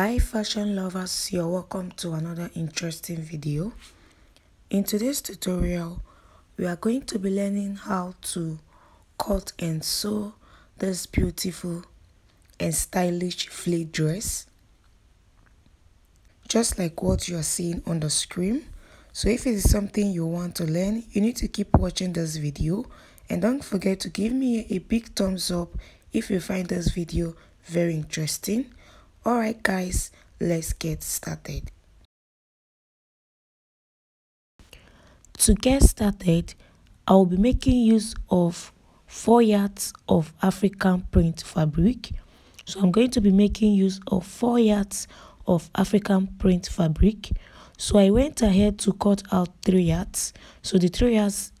Hi fashion lovers, you're welcome to another interesting video. In today's tutorial, we are going to be learning how to cut and sew this beautiful and stylish fleece dress. Just like what you are seeing on the screen. So if it is something you want to learn, you need to keep watching this video and don't forget to give me a big thumbs up if you find this video very interesting Alright guys, let's get started. To get started, I will be making use of 4 yards of African print fabric. So I'm going to be making use of 4 yards of African print fabric. So I went ahead to cut out 3 yards. So the 3 yards,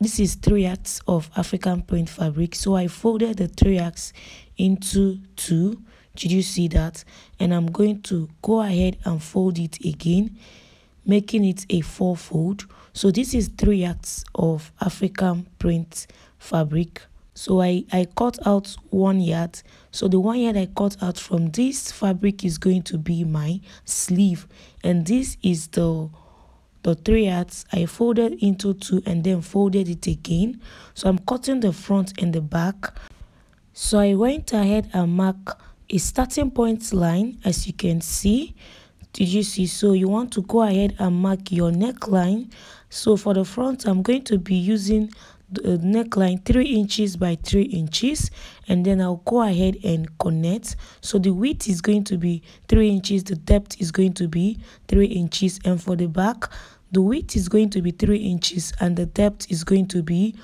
this is 3 yards of African print fabric. So I folded the 3 yards into 2 did you see that? And i'm going to go ahead and fold it again making it a four fold so this is three yards of african print fabric. So i i cut out one yard. So the one yard i cut out from this fabric is going to be my sleeve. And this is the the three yards i folded into two and then folded it again. So i'm cutting the front and the back. So i went ahead and mark a starting point line as you can see. Did you see? So you want to go ahead and mark your neckline. So for the front i'm going to be using the uh, neckline three inches by three inches and then i'll go ahead and connect. So the width is going to be three inches the depth is going to be three inches and for the back the width is going to be three inches and the depth is going to be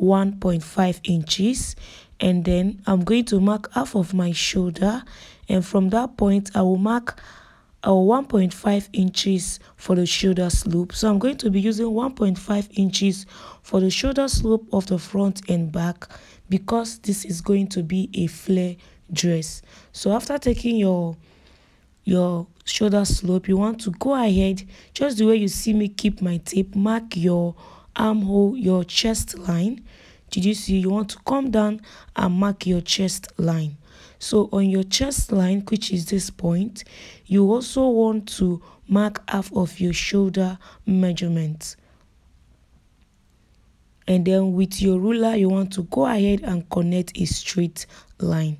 1.5 inches and then I'm going to mark half of my shoulder and from that point I will mark uh, a 1.5 inches for the shoulder slope. So I'm going to be using 1.5 inches for the shoulder slope of the front and back because this is going to be a flare dress. So after taking your your shoulder slope you want to go ahead just the way you see me keep my tape mark your armhole your chest line did you see you want to come down and mark your chest line. So on your chest line which is this point you also want to mark half of your shoulder measurement and then with your ruler you want to go ahead and connect a straight line.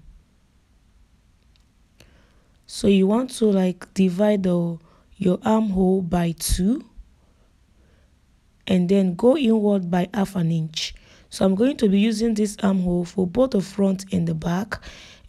So you want to like divide the your armhole by two and then go inward by half an inch so I'm going to be using this armhole for both the front and the back.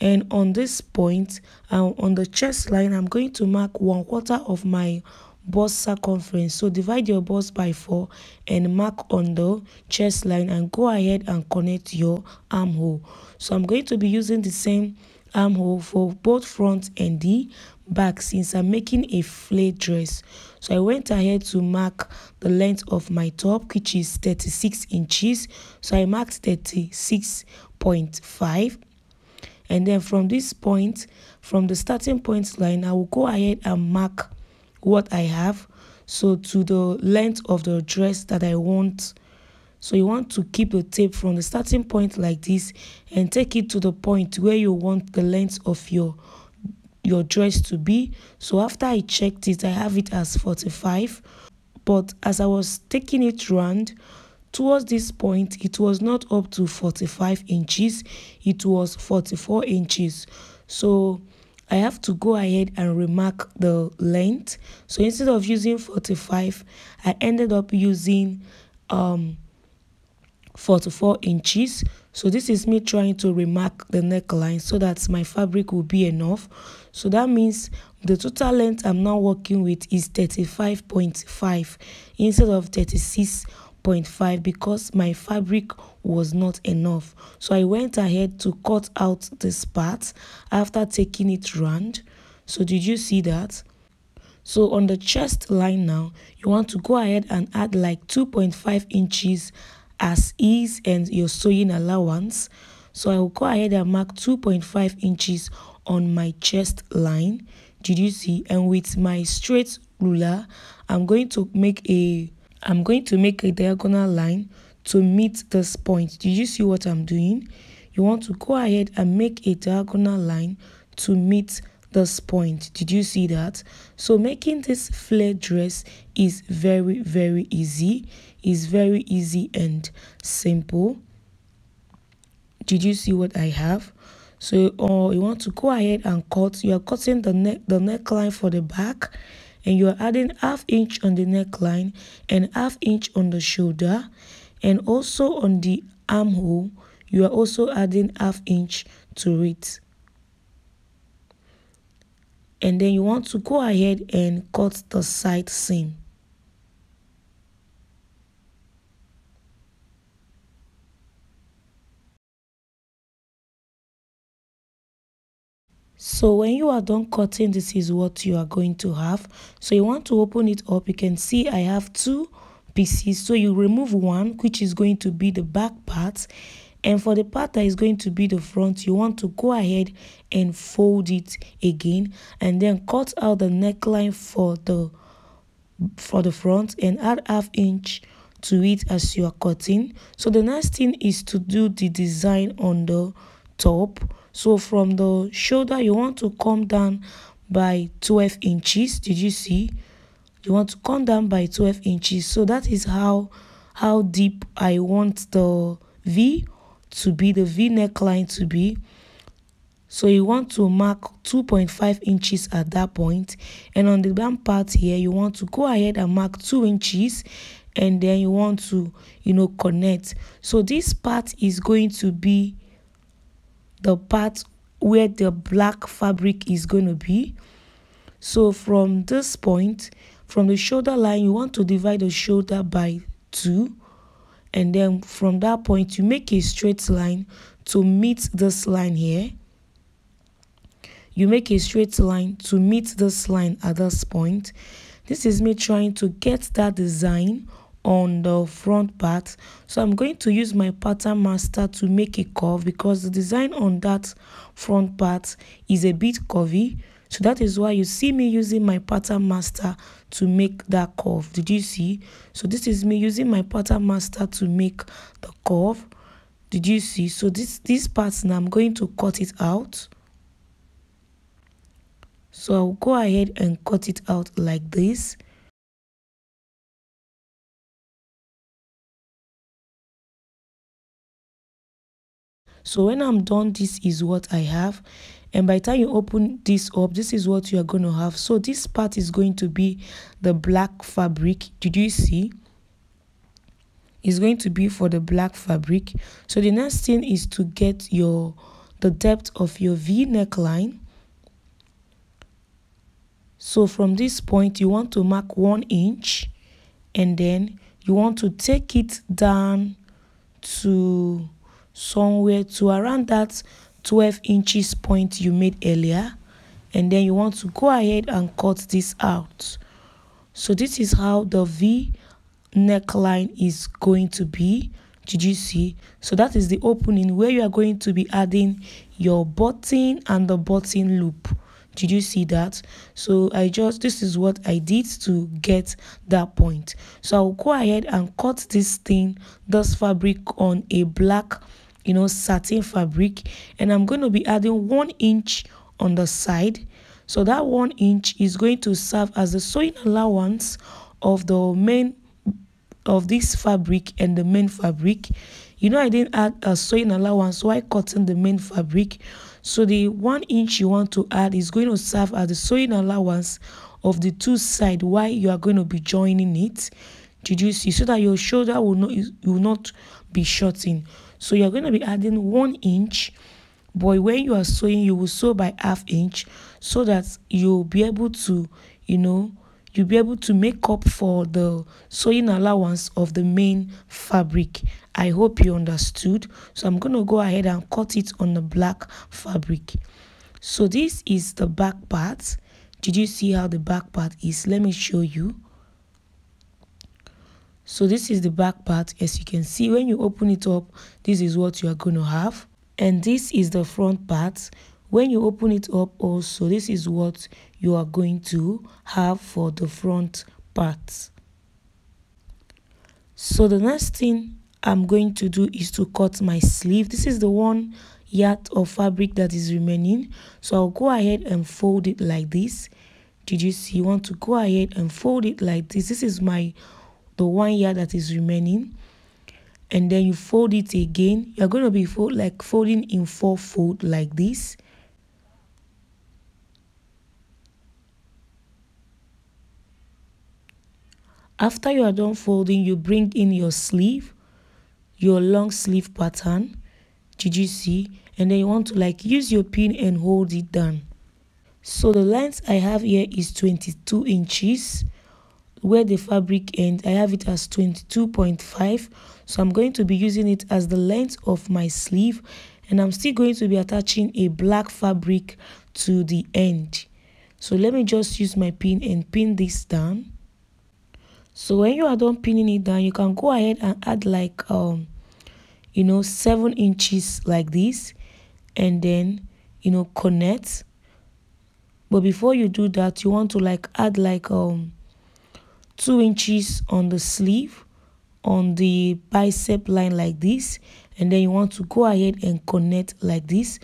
And on this point, um, on the chest line, I'm going to mark one quarter of my bust circumference. So divide your bust by 4 and mark on the chest line and go ahead and connect your armhole. So I'm going to be using the same armhole for both front and the back since I'm making a flare dress. So I went ahead to mark the length of my top which is 36 inches. So I marked 36.5 and then from this point from the starting point line I will go ahead and mark what I have so to the length of the dress that I want so you want to keep the tape from the starting point like this and take it to the point where you want the length of your your dress to be. So after I checked it, I have it as 45. But as I was taking it round, towards this point, it was not up to 45 inches. It was 44 inches. So I have to go ahead and remark the length. So instead of using 45, I ended up using um 44 inches. So this is me trying to remark the neckline so that my fabric will be enough. So that means the total length i'm now working with is 35.5 instead of 36.5 because my fabric was not enough. So i went ahead to cut out this part after taking it round. So did you see that? So on the chest line now you want to go ahead and add like 2.5 inches as is and your sewing allowance. So i will go ahead and mark 2.5 inches on my chest line. Did you see? And with my straight ruler i'm going to make a i'm going to make a diagonal line to meet this point. Did you see what i'm doing? You want to go ahead and make a diagonal line to meet this point. Did you see that? So making this flare dress is very very easy. Is very easy and simple. Did you see what i have? So uh, you want to go ahead and cut. You are cutting the neck the neckline for the back and you are adding half inch on the neckline and half inch on the shoulder and also on the armhole you are also adding half inch to it and then you want to go ahead and cut the side seam. So when you are done cutting this is what you are going to have. So you want to open it up. You can see i have two pieces. So you remove one which is going to be the back part and for the part that is going to be the front you want to go ahead and fold it again and then cut out the neckline for the for the front and add half inch to it as you are cutting. So the next thing is to do the design on the top. So from the shoulder you want to come down by 12 inches. Did you see? You want to come down by 12 inches. So that is how how deep i want the v to be the v neckline to be. So you want to mark 2.5 inches at that point. And on the bottom part here you want to go ahead and mark 2 inches. And then you want to you know connect. So this part is going to be the part where the black fabric is going to be. So from this point from the shoulder line you want to divide the shoulder by 2 and then from that point you make a straight line to meet this line here. You make a straight line to meet this line at this point. This is me trying to get that design on the front part. So i'm going to use my pattern master to make a curve because the design on that front part is a bit curvy so that is why you see me using my pattern master to make that curve. Did you see? So this is me using my pattern master to make the curve. Did you see? So this this part now i'm going to cut it out. So i'll go ahead and cut it out like this. So when i'm done this is what i have and by the time you open this up this is what you are going to have. So this part is going to be the black fabric. Did you see? Is going to be for the black fabric. So the next thing is to get your the depth of your v neckline. So from this point you want to mark one inch and then you want to take it down to somewhere to around that 12 inches point you made earlier and then you want to go ahead and cut this out. So this is how the v neckline is going to be. Did you see? So that is the opening where you are going to be adding your button and the button loop. Did you see that? So i just this is what i did to get that point. So i'll go ahead and cut this thing this fabric on a black you know satin fabric and i'm going to be adding one inch on the side. So that one inch is going to serve as the sewing allowance of the main of this fabric and the main fabric. You know i didn't add a sewing allowance while cutting the main fabric. So the one inch you want to add is going to serve as the sewing allowance of the two side while you are going to be joining it. Did you see? So that your shoulder will not will not be shorting so you're going to be adding one inch. But when you are sewing you will sew by half inch so that you'll be able to you know you'll be able to make up for the sewing allowance of the main fabric. I hope you understood. So i'm to go ahead and cut it on the black fabric. So this is the back part. Did you see how the back part is? Let me show you so this is the back part. As you can see when you open it up this is what you are going to have. And this is the front part. When you open it up also this is what you are going to have for the front part. So the next thing i'm going to do is to cut my sleeve. This is the one yard of fabric that is remaining. So i'll go ahead and fold it like this. Did you see? You want to go ahead and fold it like this. This is my the one yard that is remaining and then you fold it again. You're going to be fold like folding in four fold like this. After you are done folding you bring in your sleeve your long sleeve pattern did you see? And then you want to like use your pin and hold it down. So the length i have here is 22 inches where the fabric ends i have it as 22.5 so i'm going to be using it as the length of my sleeve and i'm still going to be attaching a black fabric to the end. So let me just use my pin and pin this down. So when you are done pinning it down you can go ahead and add like um you know seven inches like this and then you know connect. But before you do that you want to like add like um two inches on the sleeve on the bicep line like this and then you want to go ahead and connect like this.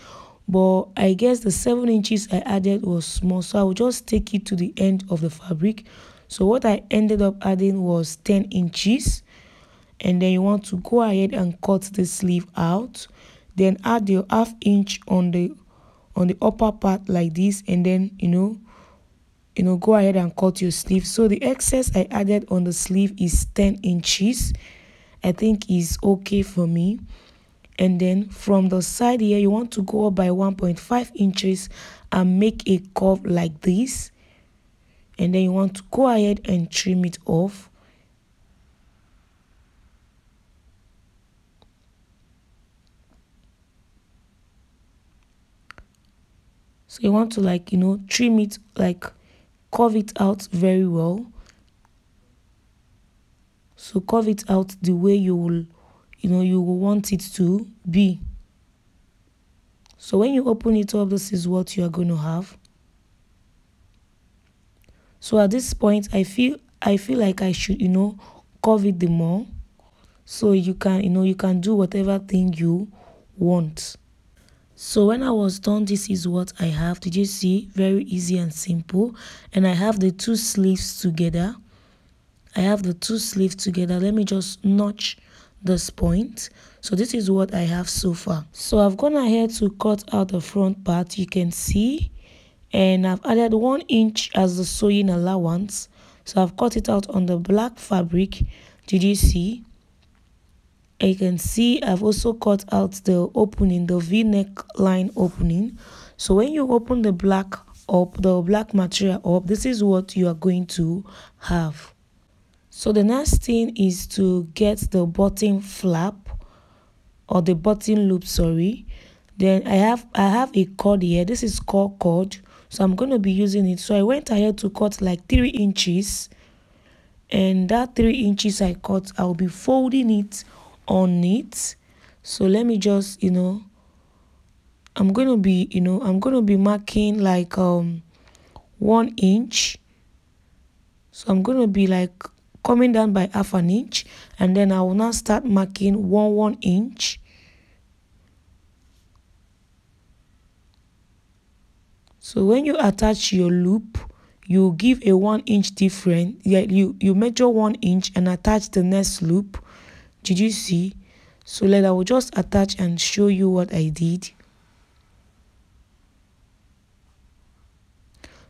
But i guess the seven inches i added was small so i will just take it to the end of the fabric. So what i ended up adding was 10 inches and then you want to go ahead and cut the sleeve out. Then add your half inch on the on the upper part like this and then you know you know go ahead and cut your sleeve. So the excess i added on the sleeve is 10 inches. I think is okay for me. And then from the side here you want to go up by 1.5 inches and make a curve like this. And then you want to go ahead and trim it off. So you want to like you know trim it like curve it out very well. So curve it out the way you will you know you will want it to be. So when you open it up this is what you are going to have. So at this point i feel i feel like i should you know cover it the more. So you can you know you can do whatever thing you want so when i was done this is what i have. Did you see? Very easy and simple. And i have the two sleeves together. I have the two sleeves together. Let me just notch this point. So this is what i have so far. So i've gone ahead to cut out the front part you can see. And I've added one inch as the sewing allowance. So I've cut it out on the black fabric. Did you see you can see I've also cut out the opening the v-neck line opening. So when you open the black up the black material up this is what you are going to have. So the next thing is to get the button flap or the button loop sorry. Then I have I have a cord here. This is core cord. So i'm going to be using it. So i went ahead to cut like three inches. And that three inches i cut i'll be folding it on it so let me just you know i'm to be you know i'm to be marking like um one inch. So i'm to be like coming down by half an inch and then i will now start marking one one inch. So when you attach your loop you give a one inch difference yeah you you measure one inch and attach the next loop did you see? So let i will just attach and show you what i did.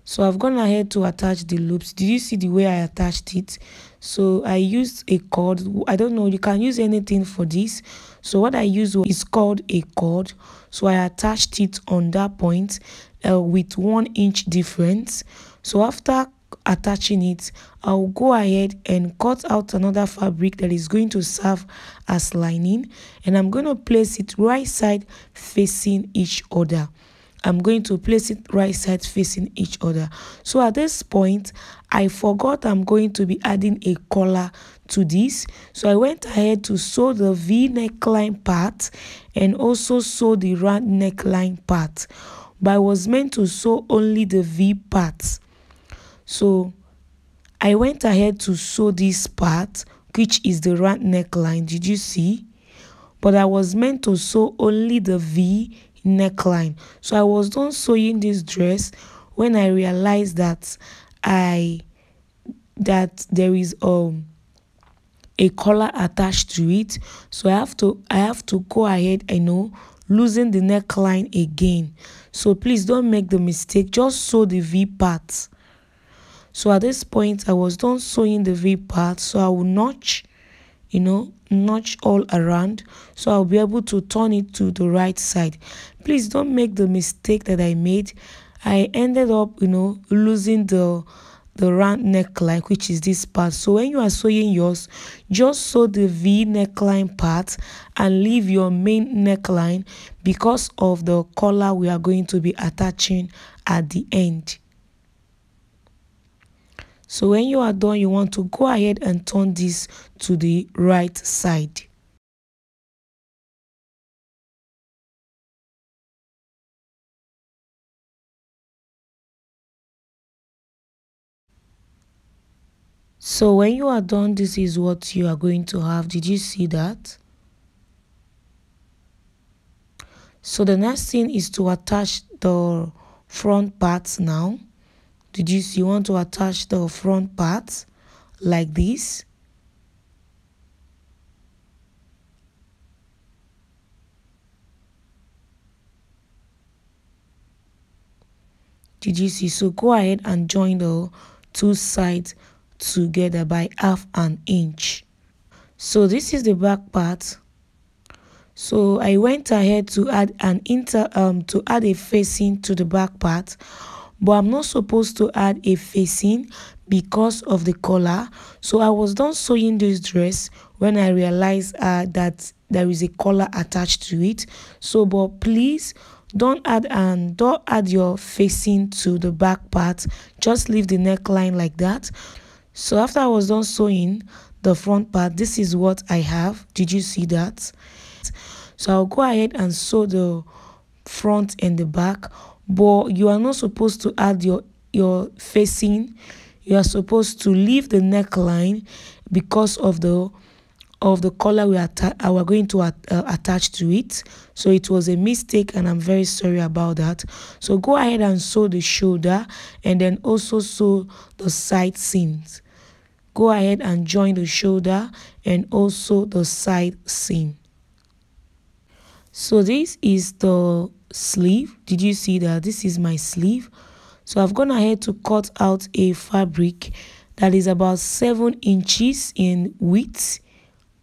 So i've gone ahead to attach the loops. Did you see the way i attached it? So i used a cord. I don't know you can use anything for this. So what i used is called a cord. So i attached it on that point uh, with one inch difference. So after attaching it i'll go ahead and cut out another fabric that is going to serve as lining and i'm going to place it right side facing each other. I'm going to place it right side facing each other. So at this point i forgot i'm going to be adding a collar to this. So i went ahead to sew the v neckline part and also sew the round neckline part but I was meant to sew only the V part. So I went ahead to sew this part, which is the round neckline. Did you see? But I was meant to sew only the V neckline. So i was done sewing this dress when i realized that i that there is um a collar attached to it. So i have to i have to go ahead i know losing the neckline again. So please don't make the mistake. Just sew the v part so at this point i was done sewing the v part so i will notch you know notch all around so i'll be able to turn it to the right side. Please don't make the mistake that i made. I ended up you know losing the the round neckline which is this part. So when you are sewing yours just sew the v neckline part and leave your main neckline because of the collar we are going to be attaching at the end so when you are done you want to go ahead and turn this to the right side. So when you are done this is what you are going to have. Did you see that? So the next thing is to attach the front parts now did you see you want to attach the front part like this? Did you see? So go ahead and join the two sides together by half an inch. So this is the back part. So i went ahead to add an inter um to add a facing to the back part but i'm not supposed to add a facing because of the collar. So i was done sewing this dress when i realized uh, that there is a collar attached to it. So but please don't add and don't add your facing to the back part. Just leave the neckline like that. So after i was done sewing the front part this is what i have. Did you see that? So i'll go ahead and sew the front and the back but you are not supposed to add your your facing. You are supposed to leave the neckline because of the of the collar we are uh, going to uh, attach to it. So it was a mistake and i'm very sorry about that. So go ahead and sew the shoulder and then also sew the side seams. Go ahead and join the shoulder and also the side seam so this is the sleeve. Did you see that? This is my sleeve. So i've gone ahead to cut out a fabric that is about seven inches in width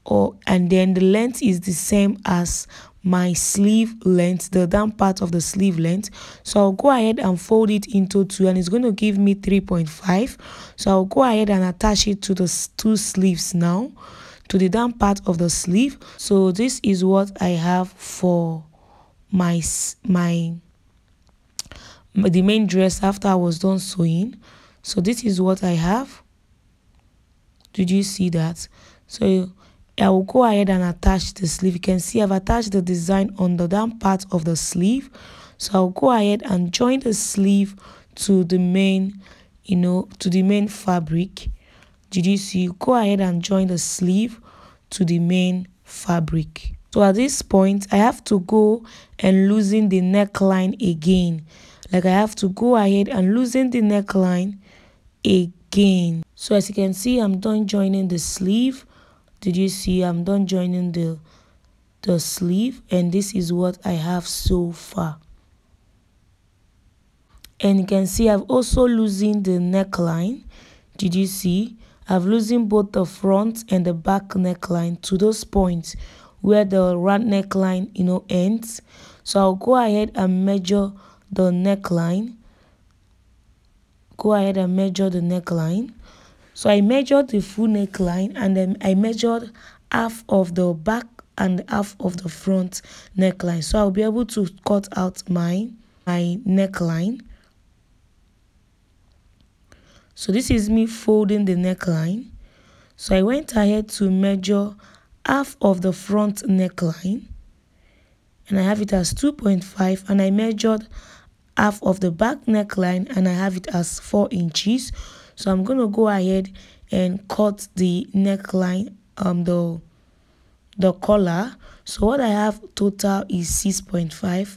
or and then the length is the same as my sleeve length the down part of the sleeve length. So i'll go ahead and fold it into two and it's going to give me 3.5 so i'll go ahead and attach it to the two sleeves now to the down part of the sleeve so this is what i have for my my the main dress after i was done sewing so this is what i have did you see that so I will go ahead and attach the sleeve. You can see I've attached the design on the down part of the sleeve. So I'll go ahead and join the sleeve to the main, you know, to the main fabric. Did you see? Go ahead and join the sleeve to the main fabric. So at this point, I have to go and loosen the neckline again. Like I have to go ahead and loosen the neckline again. So as you can see, I'm done joining the sleeve did you see i'm done joining the the sleeve and this is what i have so far and you can see i've also loosened the neckline did you see i've loosened both the front and the back neckline to those points where the round neckline you know ends so i'll go ahead and measure the neckline go ahead and measure the neckline so I measured the full neckline and then I measured half of the back and half of the front neckline. So I'll be able to cut out my, my neckline. So this is me folding the neckline. So I went ahead to measure half of the front neckline. And I have it as 2.5 and I measured half of the back neckline and I have it as 4 inches. So i'm going to go ahead and cut the neckline um the the collar. So what i have total is 6.5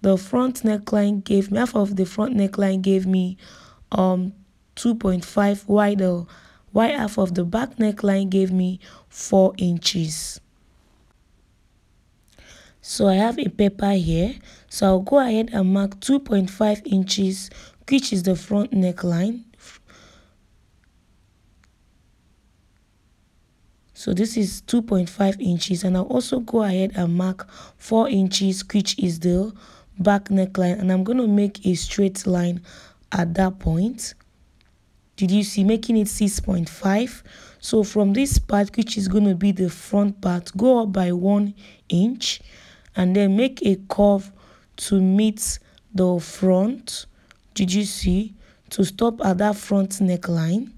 the front neckline gave me half of the front neckline gave me um 2.5 while the uh, while half of the back neckline gave me 4 inches. So I have a paper here. So I'll go ahead and mark 2.5 inches which is the front neckline. So this is 2.5 inches and I'll also go ahead and mark 4 inches which is the back neckline and I'm going to make a straight line at that point did you see making it 6.5 so from this part which is going to be the front part go up by one inch and then make a curve to meet the front. Did you see? To stop at that front neckline.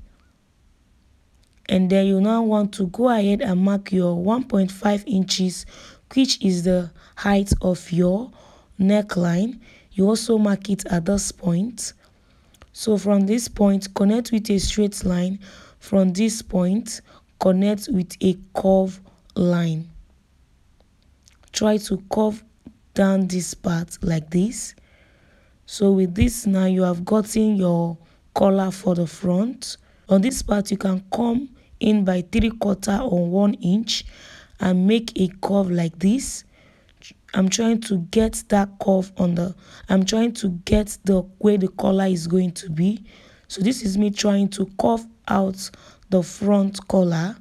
And then you now want to go ahead and mark your 1.5 inches which is the height of your neckline. You also mark it at this point so from this point connect with a straight line. From this point connect with a curve line. Try to curve down this part like this. So with this now you have gotten your collar for the front. On this part you can come in by three quarter on one inch and make a curve like this i'm trying to get that curve on the i'm trying to get the way the collar is going to be. So this is me trying to curve out the front collar.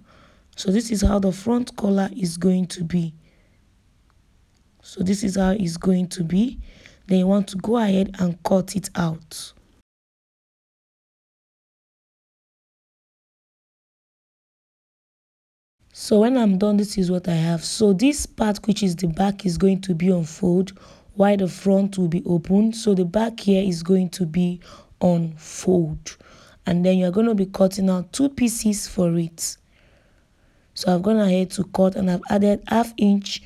So this is how the front collar is going to be. So this is how it's going to be. Then you want to go ahead and cut it out so when i'm done this is what i have. So this part which is the back is going to be unfold. While the front will be open. So the back here is going to be unfold. And then you're going to be cutting out two pieces for it. So i've gone ahead to cut and i've added half inch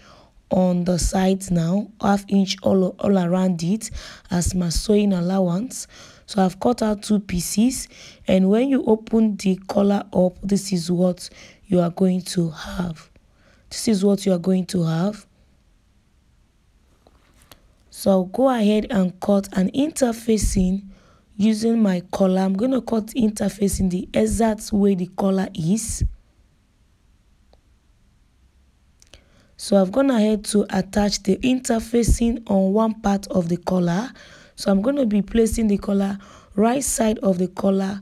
on the sides now. Half inch all, all around it as my sewing allowance. So i've cut out two pieces. And when you open the collar up this is what you are going to have. This is what you are going to have. So go ahead and cut an interfacing using my collar I'm going to cut interfacing the exact way the collar is. So I've gone ahead to attach the interfacing on one part of the collar so I'm going to be placing the collar right side of the collar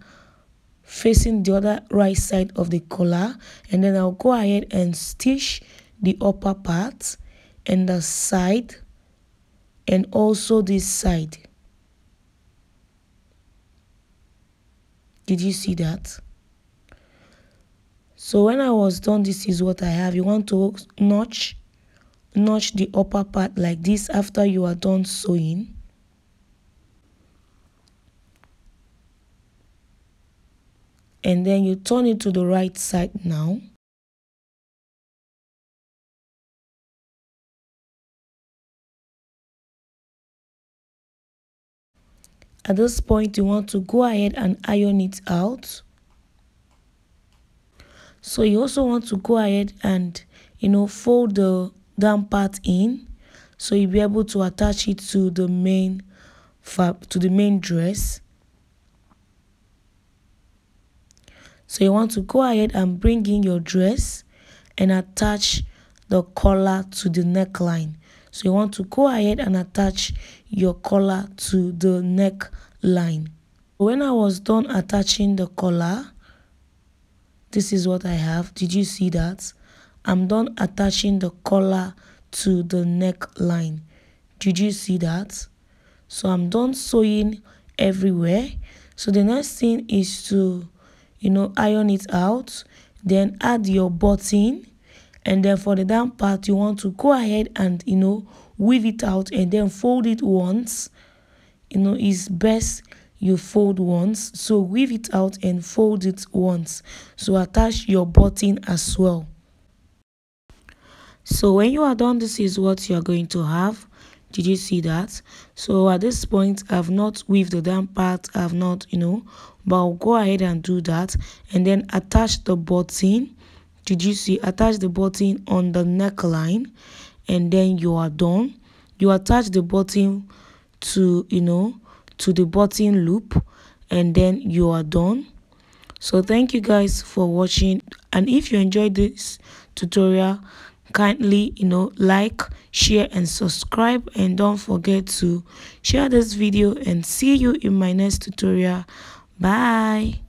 facing the other right side of the collar and then I'll go ahead and stitch the upper part and the side and also this side. Did you see that? So when I was done this is what I have. You want to notch notch the upper part like this after you are done sewing and then you turn it to the right side now. At this point you want to go ahead and iron it out. So you also want to go ahead and you know fold the down part in so you'll be able to attach it to the main fab to the main dress So you want to go ahead and bring in your dress and attach the collar to the neckline. So you want to go ahead and attach your collar to the neckline. When I was done attaching the collar, this is what I have. Did you see that? I'm done attaching the collar to the neckline. Did you see that? So I'm done sewing everywhere. So the next thing is to you know iron it out then add your button and then for the down part you want to go ahead and you know weave it out and then fold it once. You know it's best you fold once. So weave it out and fold it once. So attach your button as well. So when you are done this is what you are going to have. Did you see that? So at this point i've not weaved the down part. I've not you know but i'll go ahead and do that. And then attach the button. Did you see? Attach the button on the neckline and then you are done. You attach the button to you know to the button loop and then you are done. So thank you guys for watching. And if you enjoyed this tutorial kindly you know like share and subscribe. And don't forget to share this video and see you in my next tutorial bye